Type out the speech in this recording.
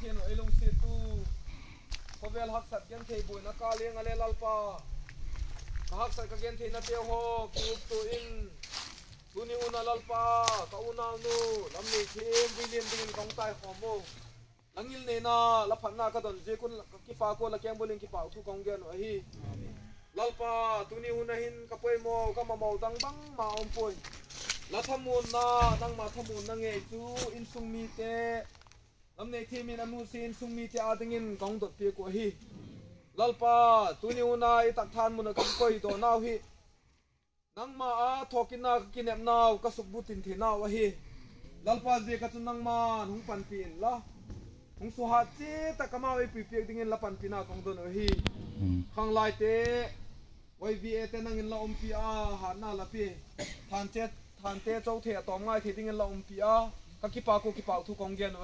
lalpa kapathian o si tu kovel hak sat gen thei bui na ka leng ale lalpa ka hak sat ka gen thei na te ho ki tu in tuni una lalpa ka una nu lam ni thim vi lien ding kong tai khomo langil ne na la phat na ka don je kun ki pa ko la kyang boling ki pa tu kong gen o hi lalpa tuni una hin ka poi mo ka ma mau dang bang ma om poi la thamun na nang ma thamun na nge chu in sung mi te lam nei thi min anu sin sung mi te a dingin kong dot pe ko hi. Lalpa tuni una i tak than mun ka koi do naw hi. Nang ma a thokin na kinep naw ka suk butin thi naw hi. Lalpa je ka chu nang ma hung pan pin la. Hung su ha chi ta ka ma wi pi pi dingin la pan pina kong don hi. Khang lai te wai vi e te nangin la om pi a ha na la pi than che than te chau the tom ngai thi dingin la om pi a. Ka ki pa ko ki pa thu kong gen